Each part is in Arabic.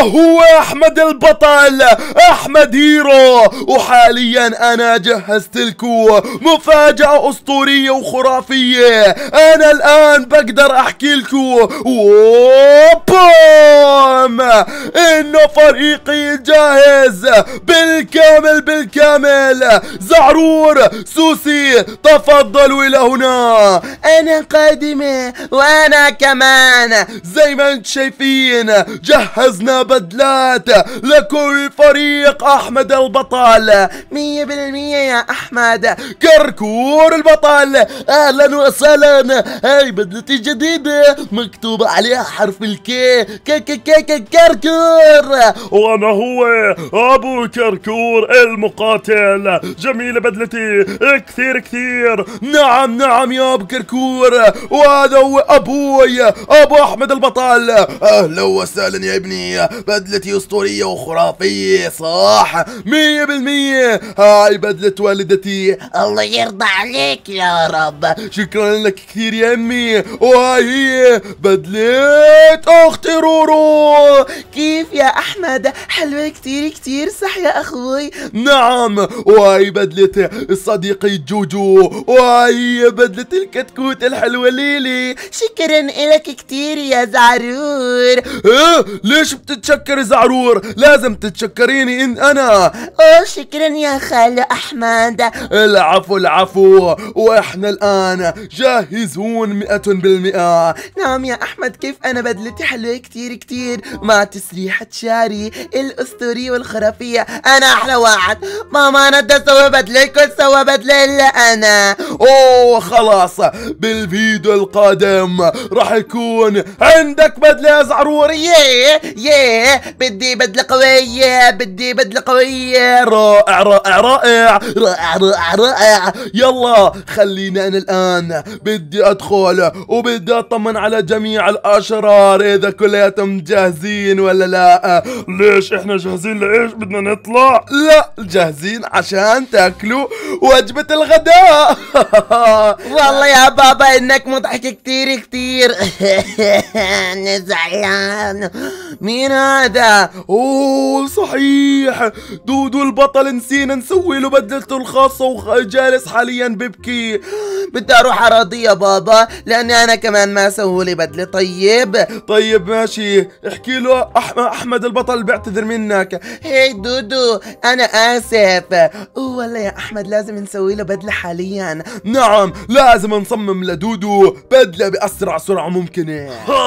هو أحمد البطل أحمد هيرو. وحاليا أنا جهزت لكم مفاجأة أسطورية وخرافية. أنا الآن بقدر أحكي لكم إنه فريقي جاهز بالكامل بالكامل. زعرور سوسي تفضلوا إلى هنا. أنا قادمة وأنا كمان. زي ما أنتم شايفين جهزنا بدلات. لكل فريق أحمد البطل. مية بالمية يا أحمد. كركور البطل. أهلا وسهلا. هاي بدلتي جديدة. مكتوب عليها حرف ال K K K K K كركور. وأنا هو؟ أبو كركور المقاتل. جميلة بدلتي. كثير كثير. نعم نعم يا أبو كركور. وهذا هو أبوي. أبو أحمد البطل. أهلا وسهلا يا ابني. بدلتي أسطورية وخرافية صح مية بالمية. هاي بدلة والدتي. الله يرضى عليك يا رب. شكرا لك كثير يا أمي. وهاي هي بدلة أختي رورو. كيف يا أحمد؟ حلوة كتير كتير صح يا أخوي؟ نعم. وهاي بدلة صديقي جوجو. وهاي بدلة الكتكوت الحلوة ليلي. شكرا لك كتير يا زعرور. آه ليش بتتشكري زعرور لازم تتشكريني إن أنا. اوه شكرا يا خالو أحمد. العفو العفو. وإحنا الآن جاهزون مئة بالمئة. نعم يا أحمد كيف أنا؟ بدلتي حلوة كتير كتير. مع تسريحة شعري الأسطورية والخرافية. أنا أحلى واحد. ماما أنا بدي أسوي بدلة الكل سوى بدلة إلا أنا. أوه خلاص. بالفيديو القادم راح يكون عندك بدلة يا زعرور. يه بدي بدلة قوية بدي بدلة قوية. رائع رائع رائع رائع رائع رائع. يلا خلينا أنا الآن. بدي أدخل وبدي أطمن على جميع الأشرار. إذا كلياتهم جاهزين ولا لا؟ ليش إحنا جاهزين؟ لايش بدنا نطلع؟ لا جاهزين عشان تاكلوا وجبة الغداء. والله يا بابا إنك مضحك كتير كتير. زعلان. مين هذا؟ أوه صحيح. دودو البطل نسينا نسوي له بدلته الخاصة وجالس حاليا ببكي بدي أروح أراضي يا بابا لأني أنا كمان ما سووا لي بدلة. طيب؟ طيب ماشي. احكي له أح أحمد البطل بيعتذر منك. هي دودو أنا آسف. أوه والله يا أحمد لازم نسوي له بدلة حاليا. نعم لازم نصمم لدودو بدلة بأسرع سرعة ممكنة.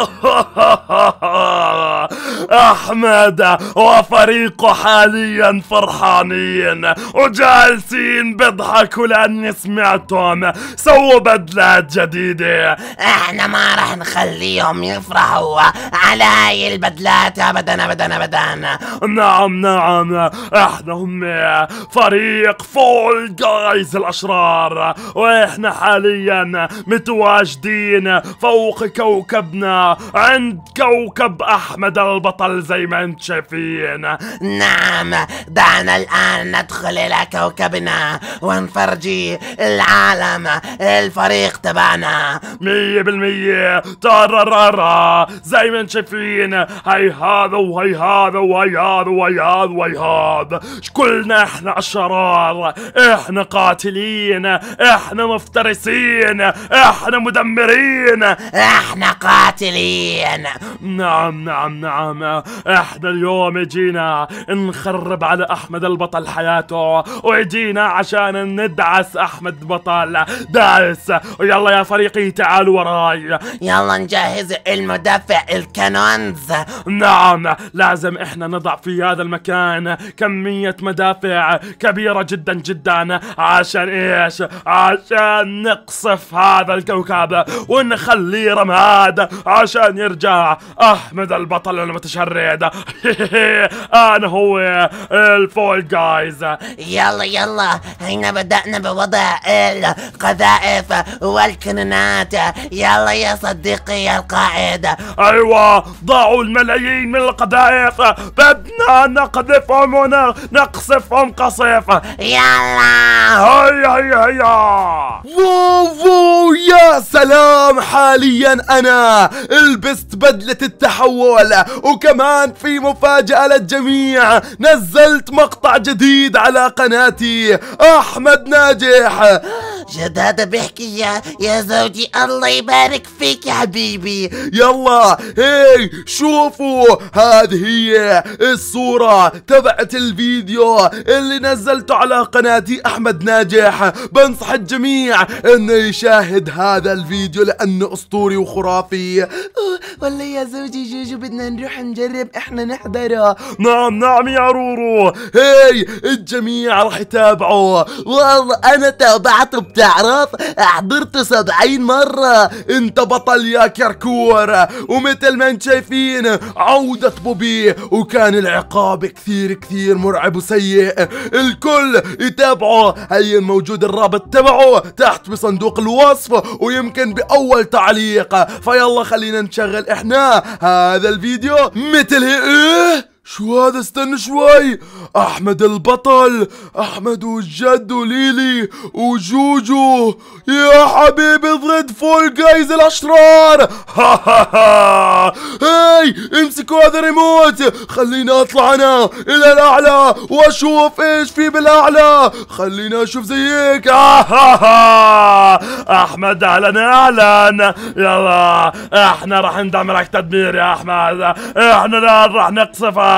أحمد وفريقه حاليا فرحانين وجالسين بيضحكوا لأني سمعتهم. سووا بدلات جديدة. إحنا ما راح نخليهم يفرحوا على هاي البدلات ابدا ابدا ابدا. نعم نعم. إحنا هم فريق فول جايز الأشرار. وإحنا حاليا متواجدين فوق كوكبنا عند كوكب أحمد البطل. زي ما انت شايفين. نعم دعنا الآن ندخل إلى كوكبنا ونفرجي العالم الفريق تبعنا مية بالمية. تارارارا زي ما انت شايفين. هاي هذا وهي هذا وهي هذا وهي هذا وهي هذا. كلنا إحنا أشرار. إحنا قاتلين. إحنا مفترسين. إحنا مدمرين. إحنا قاتلين. نعم نعم نعم. إحنا اليوم جينا نخرب على أحمد البطل حياته. وجينا عشان ندعس أحمد بطل. داس ويلا يا فريقي تعالوا وراي. يلا نجهز المدافع الكانونز نعم لازم إحنا نضع في هذا المكان كمية مدافع كبيرة جدا جدا. عشان إيش؟ عشان نقصف هذا الكوكب ونخليه رماد عشان يرجع أحمد البطل المتشرد أنا هو الفول جايز. يلا يلا. هنا بدأنا بوضع القذائف والكنونات يلا يا صديقي يا القائد. أيوه ضعوا الملايين من القذائف. بدنا نقذفهم ونقصفهم قصف يلا. هيا هيا هيا. واو يا سلام. حاليا أنا لبست بدلة التحول. وكمان في مفاجأة للجميع. نزلت مقطع جديد على قناتي. أحمد ناجح. جد هذا بيحكي يا يا زوجي الله يبارك فيك يا حبيبي. يلا هي شوفوا. هذه هي الصورة تبعت الفيديو اللي نزلته على قناتي أحمد ناجح. بنصح الجميع إنه يشاهد هذا الفيديو لأنه أسطوري وخرافي. والله يا زوجي جوجو بدنا نروح نجرب. إحنا نحضره. نعم نعم يا رورو. هي الجميع راح يتابعوا والله أنا تابعته بتعرف حضرته سبعين مرة. أنت بطل يا كركور. ومثل ما أنت شايفين عودة بوبي. وكان العقاب كثير كثير مرعب وسيء. الكل يتابعه. هي موجود الرابط تبعه تحت بصندوق الوصف. ويمكن بأول تعليق. فيلا خلينا نشغل إحنا هذا الفيديو. مثل هي إيه شو هذا استنى شوي. أحمد البطل أحمد والجد وليلي وجوجو. يا حبيبي ضد فول جايز الأشرار. ها ها ها هاي امسكوا هذا ريموت. خليني أطلع أنا إلى الأعلى وأشوف إيش في بالأعلى. خليني أشوف زيك. ها ها أحمد أهلا أهلا. يلا إحنا راح ندمرك تدمير يا أحمد. إحنا راح نقصفك.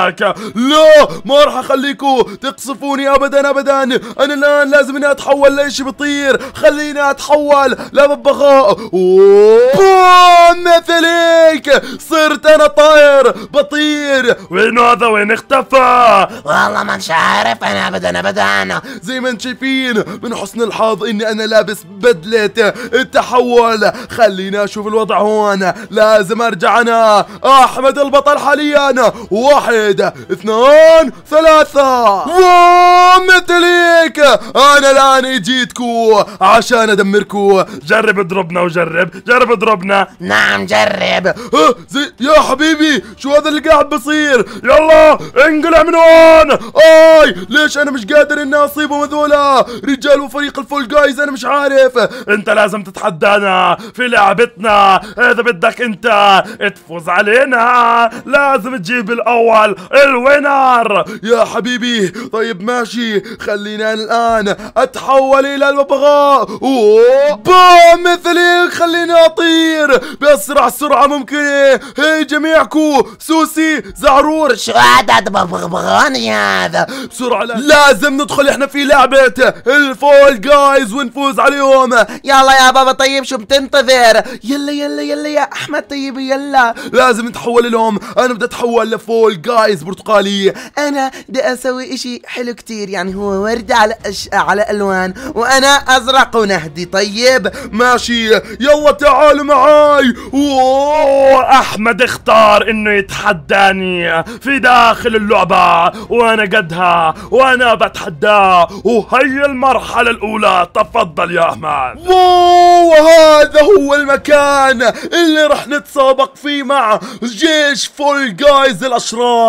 لا ما راح اخليكم تقصفوني ابدا ابدا. أنا الآن لازم إني أتحول لشي بطير خليني أتحول لببغاء بوم مثل هيك صرت أنا طاير بطير. وين هذا؟ وين اختفى؟ والله ما مش عارف. أنا ابدا ابدا. زي ما أنتم شايفين من حسن الحظ إني أنا لابس بدلة التحول. خلينا أشوف الوضع هون. لازم أرجع أنا. أحمد البطل حاليا. واحد اثنان ثلاثة. واو مثل هيك. أنا الآن جيتكو عشان أدمركو. جرب اضربنا وجرب جرب اضربنا. نعم جرب. ها زي يا حبيبي شو هذا اللي قاعد بصير؟ يلا انقلع من هون. اي ليش أنا مش قادر إني أصيبهم هذولا؟ رجال وفريق الفول جايز أنا مش عارف. أنت لازم تتحدانا في لعبتنا. إذا بدك أنت تفوز علينا. لازم تجيب الأول. ال winner! يا حبيبي طيب ماشي خلينا الآن أتحول إلى الببغاء اوه بام مثل هيك خليني أطير. بأسرع سرعة ممكنة. هي جميعكم سوسي زعرور. شو هذا؟ بغبغاني هذا. بسرعة لا- لازم ندخل إحنا في لعبة. ال Fall Guys ونفوز عليهم. يلا يا بابا طيب شو بتنتظر؟ يلا يلا يلا يا أحمد طيب يلا. لازم نتحول لهم. أنا بدي أتحول لفول جايز. برتقالي. أنا بدي أسوي إشي حلو كتير يعني هو ورد على أش... على ألوان وأنا أزرق ونهدي. طيب ماشي. يلا تعالوا معاي. أوه. أحمد اختار إنه يتحداني في داخل اللعبة. وأنا قدها وأنا بتحداه وهي المرحلة الأولى. تفضل يا أحمد. واو هذا هو المكان اللي رح نتسابق فيه مع جيش Fall Guys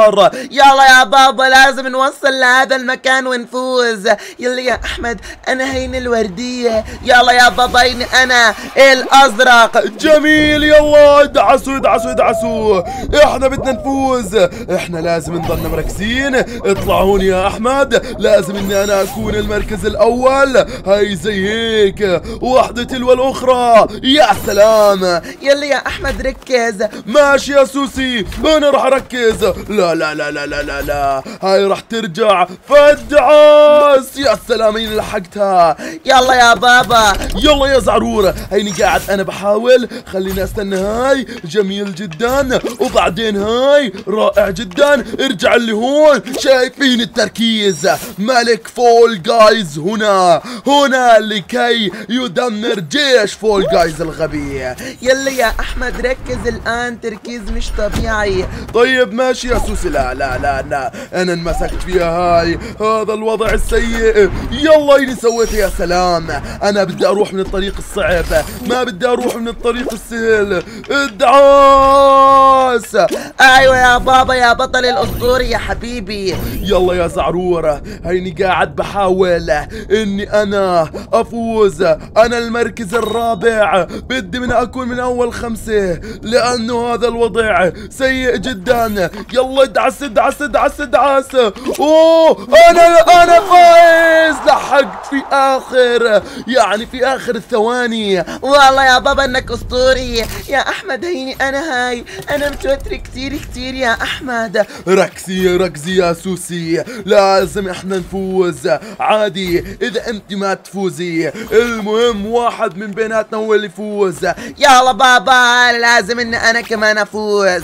الاشرار يلا يا بابا لازم نوصل لهذا المكان ونفوز. يلا يا أحمد أنا هين الوردية. يلا يا بابا هين أنا الأزرق. جميل يلا ادعسوا ادعسوا ادعسوا. إحنا بدنا نفوز. إحنا لازم نضلنا مركزين. اطلعون يا أحمد. لازم إني أنا أكون المركز الأول. هاي زي هيك. واحدة تلو الأخرى. يا سلام. يلا يا أحمد ركز. ماشي يا سوسي. أنا راح أركز. لا. لا لا لا لا لا لا. هاي راح ترجع. فدعس يا سلام اني لحقتها. يلا يا بابا. يلا يا زعرور. هيني قاعد. أنا بحاول. خليني أستنى هاي. جميل جدا. وبعدين هاي رائع جدا. ارجع اللي هون. شايفين التركيز. ملك Fall Guys هنا. هنا لكي يدمر جيش Fall Guys الغبي. يلا يا أحمد ركز الآن. تركيز مش طبيعي. طيب ماشي يا سوسي لا لا لا لا. أنا انمسكت فيها هاي. هذا الوضع السيء. يلا إني سويته يا سلام. أنا بدي أروح من الطريق الصعب. ما بدي أروح من الطريق السهل. ادعاس أيوه يا بابا يا بطل الاسطوري يا حبيبي. يلا يا زعرورة. هيني قاعد بحاول إني أنا أفوز. أنا المركز الرابع. بدي من أكون من أول خمسة لأنه هذا الوضع سيء جدا. يلا ادعس ادعس ادعس ادعس أوه أنا أنا فايز. لحقت في آخر يعني في آخر الثواني. والله يا بابا إنك أسطوري. يا أحمد هيني أنا هاي. أنا متوتر كتير كتير يا أحمد. ركزي ركزي يا سوسي. لازم إحنا نفوز. عادي إذا أنت ما تفوزي. المهم واحد من بيناتنا هو اللي يفوز. يلا بابا لازم إن أنا كمان أفوز.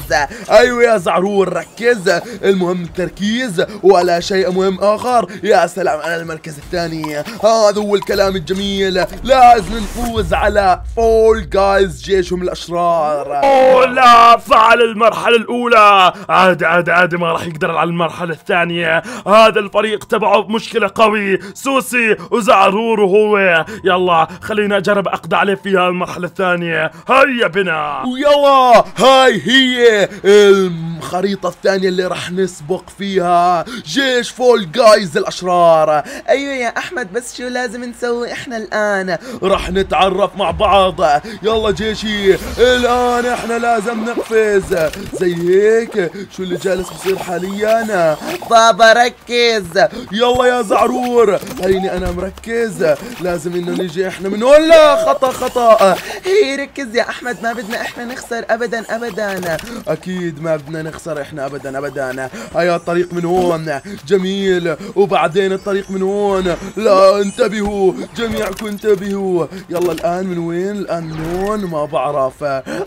أيوه يا زعرور ركز. المهم التركيز ولا شيء مهم آخر. يا سلام على المركز الثاني. هذا هو الكلام الجميل. لازم نفوز على Fall Guys جيشهم الأشرار. ولا فعل المرحلة الأولى. عادي عادي عادي ما راح يقدر على المرحلة الثانية. هذا الفريق تبعه بمشكلة قوي. سوسي وزعرور وهو يلا خلينا أجرب أقضي عليه فيها المرحلة الثانية. هيا بنا. ويلا هاي هي الخريطة الثانية. اللي راح نسبق فيها. جيش فول جايز الأشرار. أيوه يا أحمد بس شو لازم نسوي إحنا الآن؟ راح نتعرف مع بعض. يلا جيشي الآن إحنا لازم نقفز. زي هيك؟ شو اللي جالس بصير حاليا؟ بابا ركز. يلا يا زعرور. هيني أنا مركز. لازم إنه نيجي إحنا من هون لا خطأ خطأ. هي ركز يا أحمد ما بدنا إحنا نخسر ابدا ابدا. أكيد ما بدنا نخسر إحنا ابدا ابدا. هيا الطريق من هون. جميل. وبعدين الطريق من هون. لا انتبهوا. جميعكم انتبهوا. يلا الآن من وين؟ الآن من هون. ما بعرف.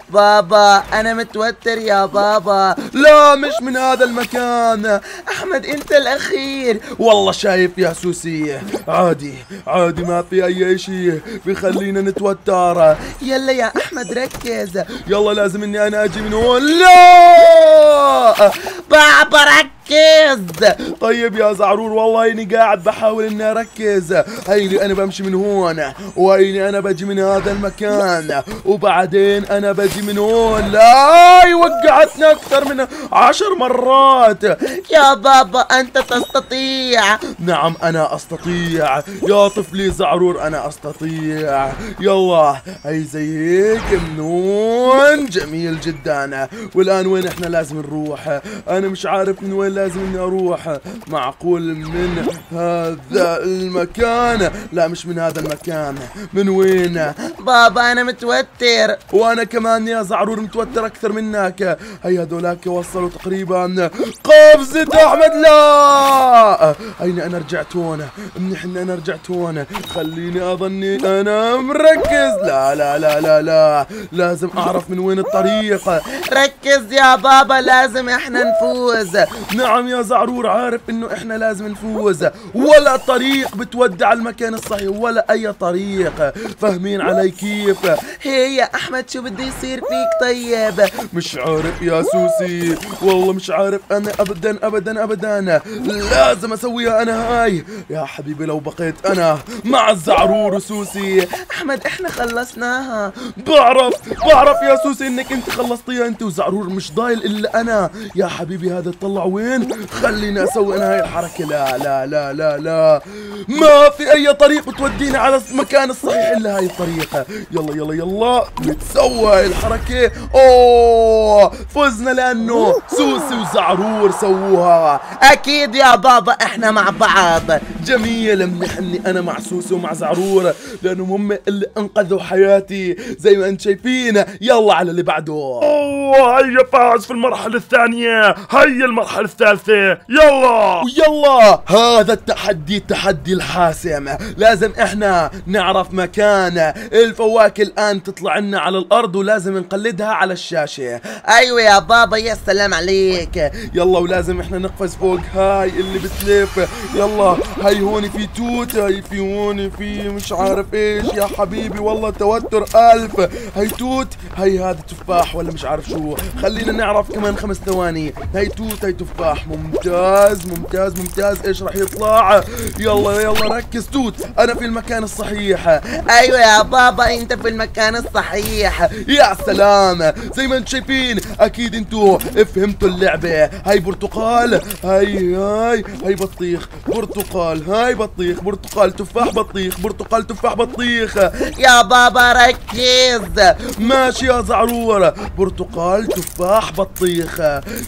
بابا أنا متوتر يا بابا. لا مش من هذا المكان. أحمد أنت الأخير. والله شايف يا سوسي. عادي عادي ما في أي شيء بخلينا نتوتر. يلا يا أحمد ركز. يلا لازم إني أنا أجي من هون. لا! بابا ركز. طيب يا زعرور والله إني قاعد بحاول إني أركز. هيني أنا بمشي من هون. وهيني أنا بجي من هذا المكان. وبعدين أنا بجي من هون. لا وقعتنا أكثر من عشر مرات. يا بابا أنت تستطيع. نعم أنا أستطيع. يا طفلي زعرور أنا أستطيع. يلا هي زي هيك من هون جميل جدا. والآن وين إحنا؟ لازم نروح. أنا مش عارف من وين لازم اني أروح معقول من هذا المكان؟ لا مش من هذا المكان. من وين؟ بابا أنا متوتر. وأنا كمان يا زعرور متوتر أكثر منك. هي هذولاك وصلوا تقريبا قفزة أحمد. لا! هيني أنا رجعت هون؟ منيح اني أنا رجعت هون. خليني أظني أنا مركز. لا لا لا لا لا. لازم أعرف من وين الطريق. ركز يا بابا لازم إحنا نفوز. نعم يا زعرور عارف إنه إحنا لازم نفوز. ولا طريق بتودي على المكان الصحيح ولا أي طريق. فاهمين علي كيف؟ هي يا أحمد شو بده يصير فيك طيب؟ مش عارف يا سوسي. والله مش عارف أنا ابدا ابدا ابدا. لازم أسويها أنا هاي. يا حبيبي لو بقيت أنا مع الزعرور وسوسي. أحمد إحنا خلصناها. بعرف بعرف يا سوسي إنك أنت خلصتيها أنت وزعرور مش ضايل إلا أنا. يا حبيبي هذا طلع وين؟ خليني أسوي أنا هاي الحركة. لا لا لا لا لا. ما في أي طريق بتودينا على المكان الصحيح إلا هاي الطريقة. يلا يلا يلا. نتسوى هاي الحركة. أوه فزنا لأنه سوسي وزعرور سووها. أكيد يا بابا إحنا مع بعض. جميل منيح اني أنا مع سوسي ومع زعرور لانهم هم اللي أنقذوا حياتي. زي ما أنتم شايفين. يلا على اللي بعده. أوه هيا فاز في المرحلة الثانية. هيا المرحلة الثالثة يلا. ويلا هذا التحدي التحدي الحاسم. لازم إحنا نعرف مكان. الفواكه الآن تطلع لنا على الأرض ولازم نقلدها على الشاشة. أيوه يا بابا يا سلام عليك. يلا ولازم إحنا نقفز فوق. هاي اللي بتلف. يلا. هاي هون في توت هاي في هون في مش عارف إيش. يا حبيبي والله توتر ألف. هاي توت. هاي هذا تفاح ولا مش عارف شو. خلينا نعرف كمان خمس ثواني. هاي توت هاي تفاح. ممتاز ممتاز ممتاز. إيش راح يطلع؟ يلا يلا ركز. توت أنا في المكان الصحيح. أيوه يا بابا أنت في المكان الصحيح. يا سلام. زي ما أنتم شايفين أكيد أنتوا فهمتوا اللعبة. هاي برتقال. هاي هاي هاي بطيخ. برتقال هاي بطيخ. برتقال تفاح بطيخ. برتقال تفاح بطيخ. يا بابا ركز. ماشي. يا زعرور برتقال تفاح بطيخ.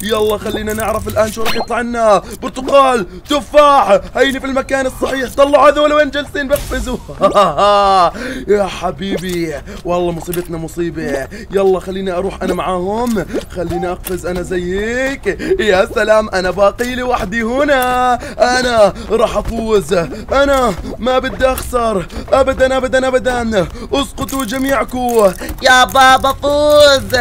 يلا خلينا نعرف الآن شو راح يطلع لنا. برتقال تفاح. هيني في المكان الصحيح. طلعوا هذول وين جالسين؟ بقفزوا يا حبيبي. والله مصيبتنا مصيبة. يلا خليني أروح أنا معاهم. خليني أقفز أنا زي هيك يا سلام أنا باقي لي وحدي هنا. أنا راح أفوز. أنا ما بدي أخسر. ابدا ابدا ابدا. اسقطوا جميعكم. يا بابا. فوز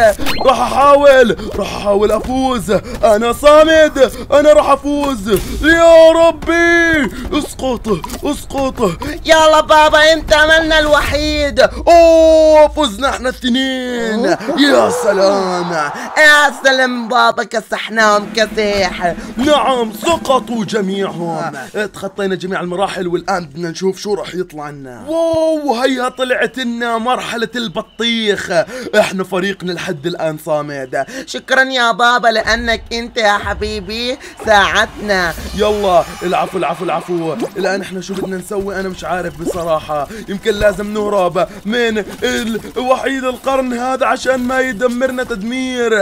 راح أحاول راح أحاول أفوز. أنا صامد أنا راح أفوز. يا ربي اسقط اسقط. يلا بابا أنت عملنا الوحيد. أوه فزنا إحنا الاثنين يا سلام. يا سلام بابا كسحناهم كسيح. نعم سقطوا جميعهم. تخطينا جميع المراحل والآن بدنا نشوف شو راح يطلع لنا. واو هيا طلعت لنا مرحلة البطيخ. إحنا فريقنا لحد الآن صامد. شكرا يا بابا لأنك أنت يا حبيبي ساعدتنا. يلا العفو العفو العفو. الآن إحنا شو بدنا نسوي؟ أنا مش عارف بصراحة. يمكن لازم نهرب من الوحيد القرن هذا عشان ما يدمرنا تدمير.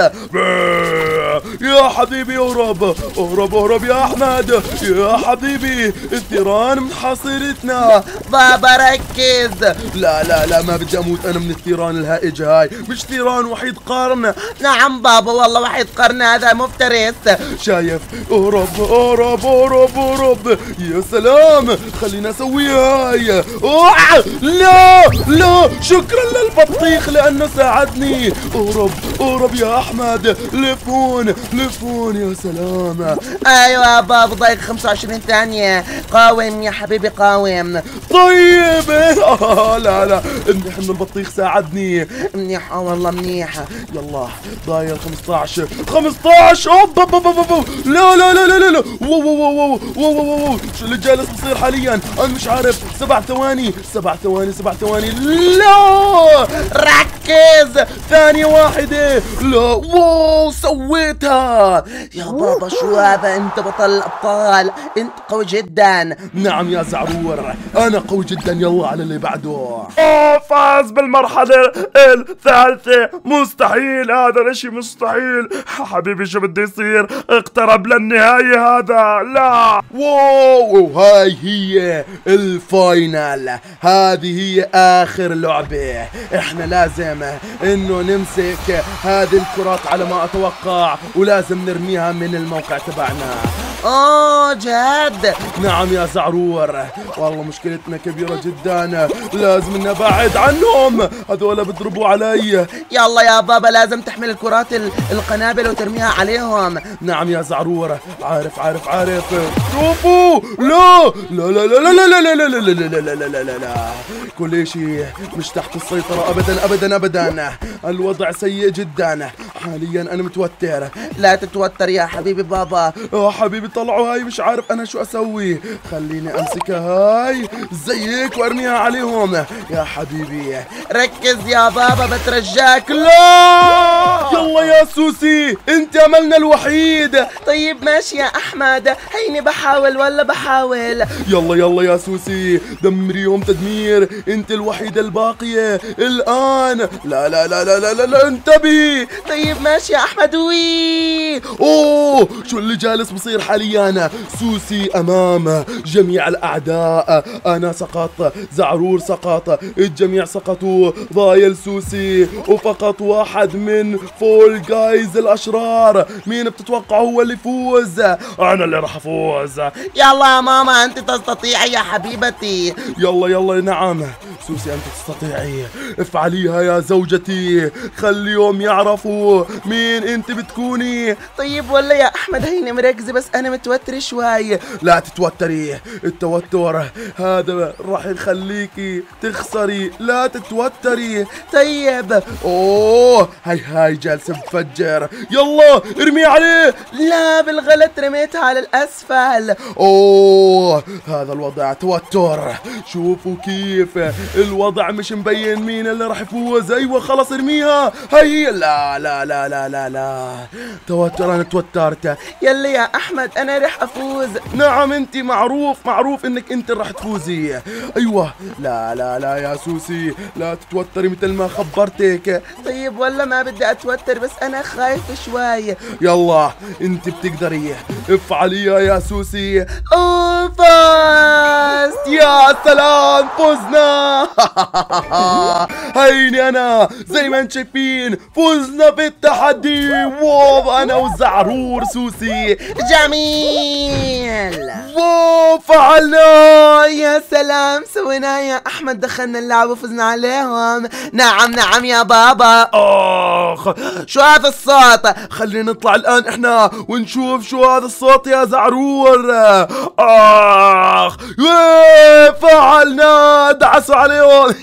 يا حبيبي اهرب. اهرب اهرب يا أحمد. يا حبيبي الثيران من حصيرتنا بابا ركز. لا لا لا ما بدي أموت. أنا من الثيران الهائجة هاي. مش ثيران وحيد قرن نعم بابا والله واحد قرن هذا مفترس شايف؟ اهرب اهرب اهرب اهرب يا سلام خلينا أسوي هاي! لا لا شكرا للبطيخ لأنه ساعدني. اهرب اهرب يا أحمد. لفون لفون يا سلام. أيوه بابا ضايق 25 ثانية. قاوم يا حبيبي قاوم. طيب. لا لا منيح انه البطيخ ساعدني. منيح آه والله منيح. يلا ضايل 15 15 أوب أوب أوب أوب. لا لا لا لا لا لا. wow wow wow wow wow شو اللي جالس بصير حاليا؟ أنا مش عارف. سبع ثواني سبع ثواني سبع ثواني. لا! ركز. ثانية واحدة. لا. wow سويتها. يا بابا شو هذا؟ أنت بطل الأبطال. أنت قوي جدا. نعم يا زعرور أنا قوي جدا. يلا على اللي بعده. أوه فاز بالمرحلة الثالثة مستحيل هذا الإشي مستحيل. حبيبي شو بده يصير؟ اقترب للنهاية هذا. لا. wow هاي هي ال final. هذه هي آخر لعبة. إحنا لازم إنه نمسك هذه الكرات على ما أتوقع ولازم نرميها من الموقع تبعنا. اوه جد نعم يا زعرور والله مشكلتنا كبيرة جدا لازم نبعد عنهم هذول بيضربوا علي يلا يا بابا لازم تحمل الكرات ال- القنابل وترميها عليهم نعم يا زعرور عارف عارف عارف شوفوا لا لا لا لا لا لا لا لا لا لا لا لا لا لا لا لا كل شيء مش تحت السيطرة أبدا أبدا أبدا الوضع سيء جدا حاليا أنا متوتر لا تتوتر يا حبيبي بابا يا حبيبي طلعوا هاي مش عارف أنا شو أسوي. خليني أمسكها هاي. زي هيك وأرميها عليهم. يا حبيبي. ركز يا بابا بترجاك. لا! يلا يا سوسي أنت أملنا الوحيد. طيب ماشي يا أحمد. هيني بحاول ولا بحاول؟ يلا يلا يا سوسي. دمريهم تدمير. أنت الوحيدة الباقية. الآن. لا لا لا لا لا لا, لا انتبهي طيب ماشي يا أحمد. وي! أوه شو اللي جالس بصير حاليا سوسي أمام جميع الأعداء. أنا سقط زعرور سقط. الجميع سقطوا ضايل سوسي. وفقط واحد من Fall Guys الأشرار. مين بتتوقع هو اللي يفوز؟ أنا اللي راح أفوز. يلا يا ماما أنت تستطيعي يا حبيبتي. يلا يلا نعم. سوسي أنت تستطيعي. افعليها يا زوجتي. خليهم يعرفوا مين أنت بتكوني. طيب والله يا أحمد هيني مركزة بس أنا متوترة شوي. لا تتوتري. التوتر هذا راح يخليكي تخسري. لا تتوتري. طيب. أوه هاي هاي جالسة بفجر يلا ارمي عليه. لا بالغلط رميتها على الأسفل. أوه هذا الوضع. توتر. شوفوا كيف الوضع مش مبين مين اللي راح يفوز. أيوه خلص ارميها. هي لا لا لا لا لا لا. توتر أنا توترت. يلا يا أحمد. أنا رح أفوز. نعم أنت معروف معروف إنك أنت راح تفوزي. أيوه. لا لا لا يا سوسي لا تتوتري مثل ما خبرتك. طيب والله ما بدي أتوتر بس أنا خايفة شوي. يلا أنت بتقدري. افعليها يا سوسي. اوه يا سلام فزنا. هيني أنا. زي ما أنتم شايفين فزنا بالتحدي. wow أنا وزعرور سوسي. جميل wow فعلنا. يا سلام سوينا يا أحمد دخلنا اللعبة وفزنا عليهم. نعم نعم يا بابا. اخ شو هذا الصوت؟ خلينا نطلع الآن إحنا ونشوف شو هذا الصوت يا زعرور. اخ فعلنا. دعسوا عليهم.